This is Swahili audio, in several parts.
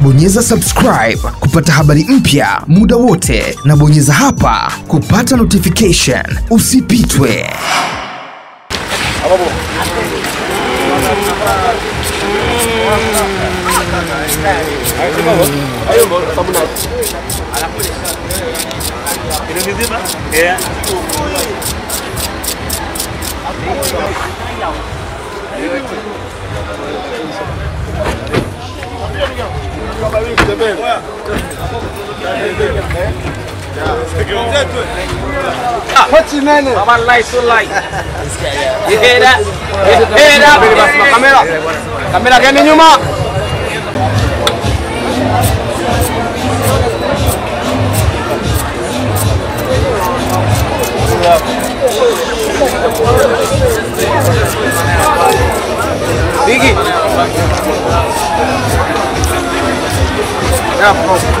bonyeza subscribe kupata habari mpya muda wote, na bonyeza hapa kupata notification. Usipitwe. dia, amigão. Acaba ali, tá bem? vai bem, What's your name? I'm vai so light. You hear that? You hear that? Camera. Camera, get in your mouth. Biggie. Nhá, không.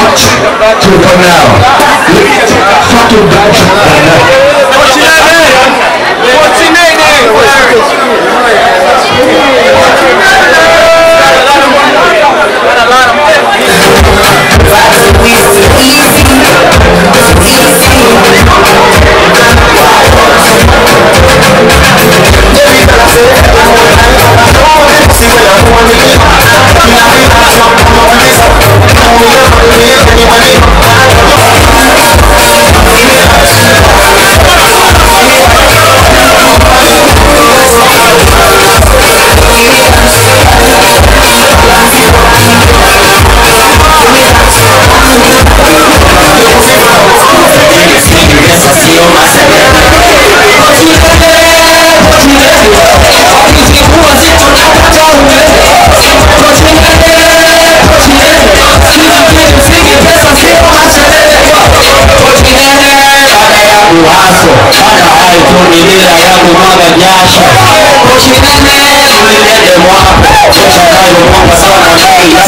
Take them now. Fucking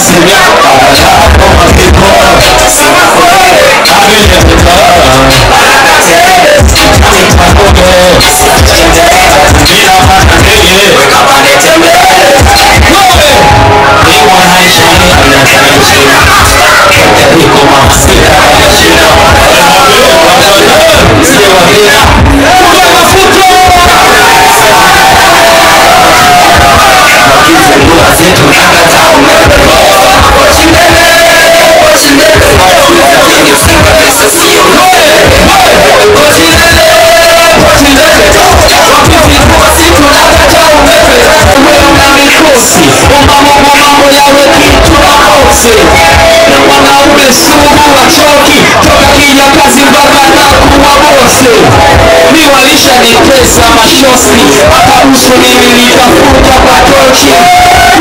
I've been in the club. Take I'm not going to shit. That choki toka Kinyakazi mpaka Nakuwa Mose, mi walishanitesa mashosi, akabusu mimi nitafuta kwa tochi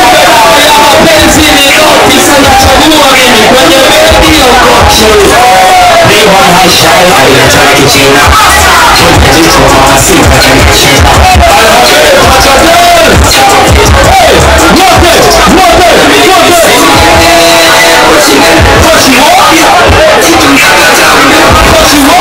ubebao ya mapenzi ni doti sana chagua mimi kwenye bedi ya ukochi niwanashaitaki jina utajituma sipatani Hey! Hey! 我是魔，你是魔，一种两个叫流氓，我是魔。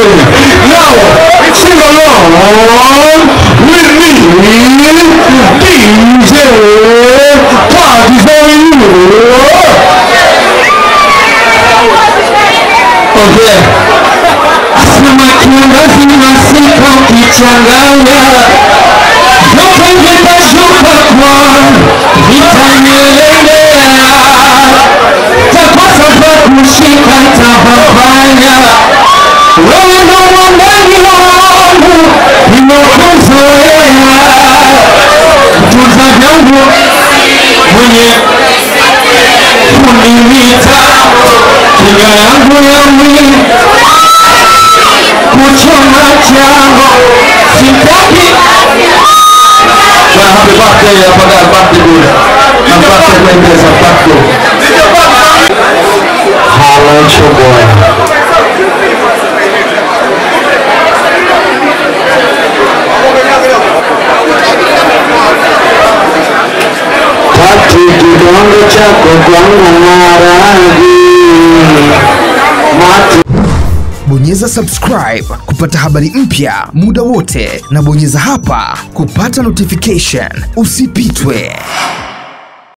glory. Now, sing along with me, DJ Party for you. Okay. Asma makinda, sima sika, kichanganya. pe parte pagar parte gol. a parte cu a parte gol. Haaland chegou. Kidongo chako kwa maharagi. Bonyeza subscribe kupata habari mpya muda wote, na bonyeza hapa kupata notification. Usipitwe.